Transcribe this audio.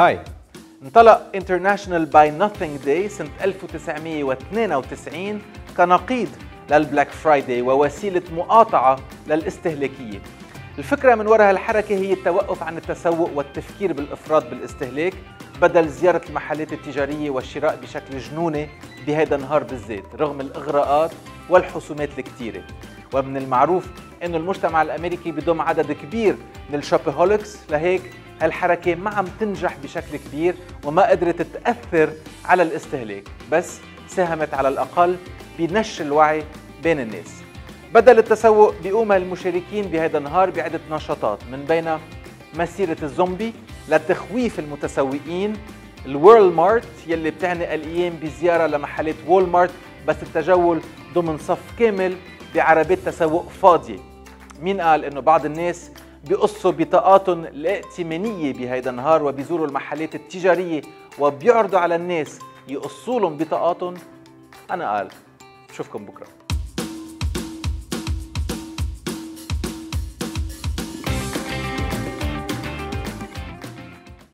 Hi. انطلق International Buy Nothing Day سنة 1992 كنقيض لل Black Friday ووسيلة مقاطعة للاستهلاكية. الفكرة من وراء هالحركة هي التوقف عن التسوق والتفكير بالإفراط بالاستهلاك بدل زيارة المحلات التجارية والشراء بشكل جنوني بهذا النهار بالذات رغم الإغراءات والحسومات الكتيرة ومن المعروف أنه المجتمع الأمريكي بضم عدد كبير من ال shopaholics لهيك هالحركة ما عم تنجح بشكل كبير وما قدرت تأثر على الاستهلاك بس ساهمت على الأقل بنشر الوعي بين الناس. بدل التسوق بيقوم المشاركين بهذا النهار بعدة نشاطات من بين مسيرة الزومبي لتخويف المتسوقين ال Whirl-Mart يلي بتعني القيام بزيارة لمحلات Walmart بس التجول ضمن صف كامل بعربات تسوق فاضية. مين قال إنه بعض الناس بيقصوا بطاقاتهم الائتمانية بهيدا النهار وبيزوروا المحلات التجارية وبيعرضوا على الناس يقصوا لهم بطاقاتهم أنا قال بشوفكم بكرة.